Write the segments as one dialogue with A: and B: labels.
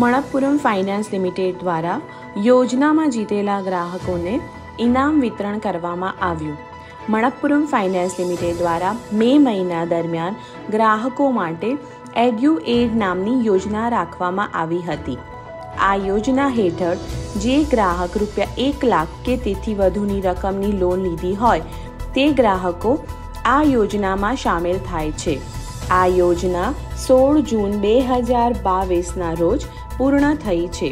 A: મણપ્પુરમ finance limited દ્વારા યોજનામાં જીતેલા ગ્રાહકોને ઇનામ વિતરણ કરવામાં આવ્યું. મણપ્પુરમ ફાઇનાન્સ લિમિટેડ દ્વારા મે મહિના દરમિયાન ગ્રાહકો માટે એડ્યુ એડ નામની યોજના રાખવામાં આવી હતી. આ યોજના હેઠળ જે ગ્રાહક રૂપિયા એક લાખ કે તેથી વધુની રકમની લોન લીધી હોય, તે ગ્રાહકો આ યોજનામાં સામેલ થાય છે. આ યોજના સોળ જૂન બે હજાર બાવીસના રોજ પૂર્ણ થઈ છે.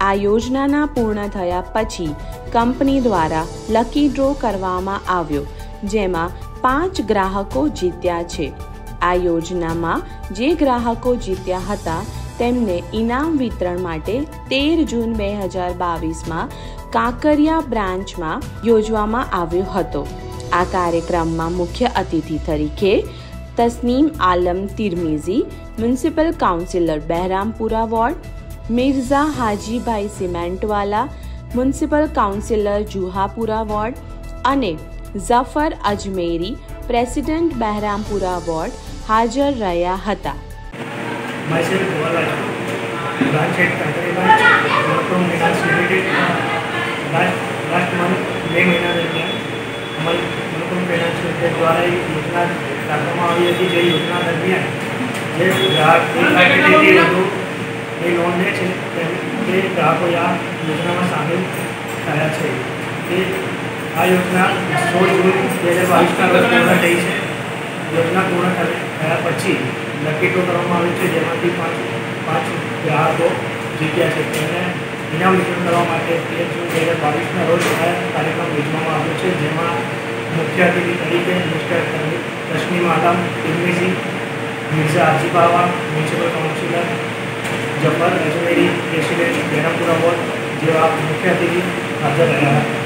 A: આ યોજનાના પૂર્ણ થયા પછી કંપની દ્વારા લકી ડ્રો કરવામાં આવ્યો, જેમાં પાંચ ગ્રાહકો જીત્યા છે. આ યોજનામાં જે ગ્રાહકો જીત્યા હતા, તેમને ઇનામ વિતરણ માટે તેર જૂન બે હજાર બાવીસમાં કાંકરિયા બ્રાન્ચમાં યોજવામાં આવ્યો હતો. આ કાર્યક્રમમાં મુખ્ય અતિથિ તરીકે Tasneem Alam Tirmizi, municipal councillor Behrampura ward Mirza Hajibhai Cementwala municipal councillor Juhapura ward અને ઝફર અજમેરી પ્રેસિડેન્ટ બહેરામપુરા વોર્ડ હાજર રહ્યા હતા
B: myself Govalaj, branch head Kankari branch, Monochrome Finance Limited. Last last month બે મહિના દરમિયાન અમલ મોનોક્રોમ ફાઇનાન્સ લિમિટેડ દ્વારા એક યોજના રાખવામાં આવી હતી જે યોજના દરમિયાન જે ગ્રાહક એક લાખથી વધુ એ લોન લે છે તે ગ્રાહકો આ યોજનામાં સામેલ થયા છે. તે આ યોજના સોળ જૂન બે હજાર બાવીસના રોજ પૂર્ણ થઈ છે. યોજના પૂર્ણ થયા પછી લકી કરવામાં આવી છે, જેમાંથી પાંચ પાંચ ગ્રાહકો જીત્યા છે. તેને ઇનામ વિતરણ કરવા માટે તેર જૂન બે હજાર બાવીસના રોજ કાર્યક્રમ યોજવામાં આવ્યો છે, જેમાં મુખ્ય અતિથિ તરીકે mister Rashmi Alam Indrisingh Mirza Ajibawa municipal councillor Jafar Ajmeri president Berapura ward જેવા મુખ્ય અતિથિ હાજર રહ્યા હતા.